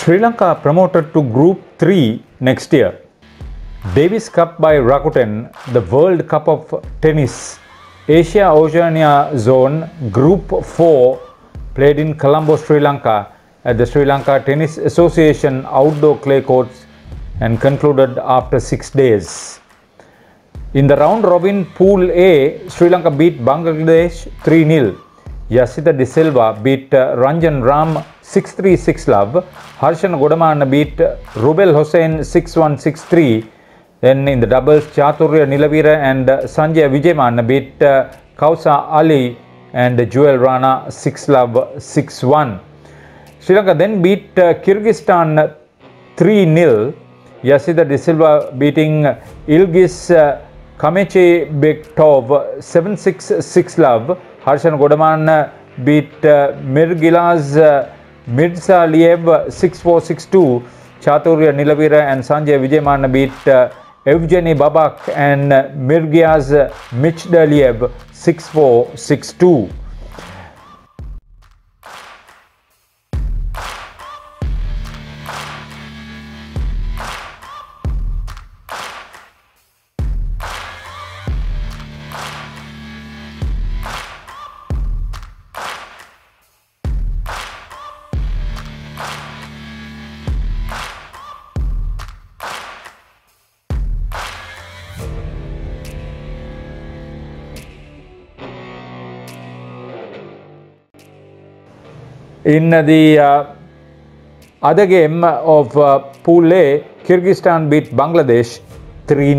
Sri Lanka promoted to Group 3 next year. Davis Cup by Rakuten, the World Cup of Tennis, Asia Oceania Zone Group 4 played in Colombo, Sri Lanka at the Sri Lanka Tennis Association outdoor clay courts and concluded after six days. In the round robin Pool A, Sri Lanka beat Bangladesh 3 0. Yasita De Silva beat uh, Ranjan Ram 6 3 6 love. Harshana Godamanna beat Rubel Hossain 6 1 6 3. Then in the doubles, Chaturya Nilavira and Sanjay Vijayamanna beat uh, Kausa Ali and Joel Rana 6 love 6 1. Sri Lanka then beat uh, Kyrgyzstan 3 0. Yasita De Silva beating Ilgis uh, Kameche Bektov 7 6 6 love. Harshana ගොඩමාන්න beat uh, Mirgilas uh, Mirza Liev 6462, Chaturya Nilavira and Sanjay Vijayamanna beat uh, Evgeny Babak and uh, Mirgias uh, Michdaliev 6462. In the other game of Pool A, Kyrgyzstan beat Bangladesh 3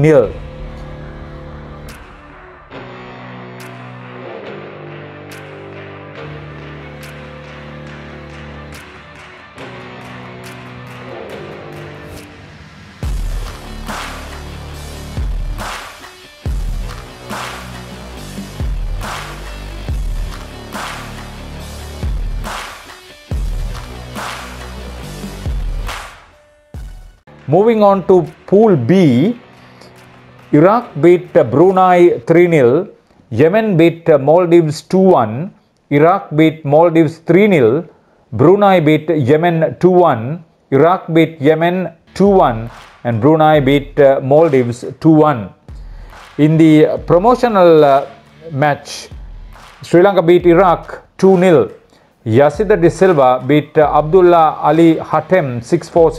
Moving on to Pool B, Iraq beat Brunei 3 0, Yemen beat Maldives 2 1, Iraq beat Maldives 3 0, Brunei beat Yemen 2 1, Iraq beat Yemen 2 1, and Brunei beat uh, Maldives 2 1. In the promotional uh, match, Sri Lanka beat Iraq 2 0. Yasita De Silva beat Abdullah Ali Hatem 6 4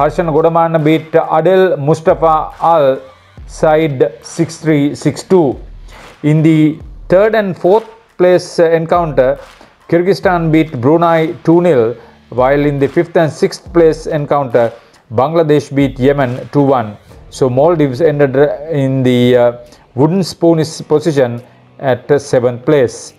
6 2. Harshana Godamanna beat Adel Mustafa Al Said 6 3 6 2. In the third and fourth place encounter, Kyrgyzstan beat Brunei 2 0, while in the fifth and sixth place encounter, Bangladesh beat Yemen 2 1. So Maldives ended in the uh, wooden spoon position at seventh place.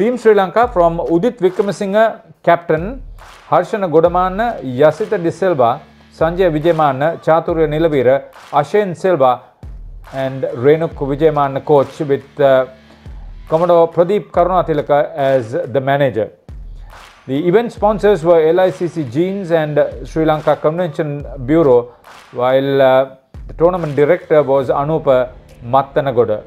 Team Sri Lanka from Udit Vikramasinghe, captain, Harshana Godamanna, Yasita De Silva, Sanjay Vijayamanna, Chaturya Nilavira, Ashen Silva, and Renuk Vijayamanna coach with uh, Commodore Pradeep Karunathilaka as the manager. The event sponsors were LICC Jeans and Sri Lanka Convention Bureau, while uh, the tournament director was Anupa Mattanagoda.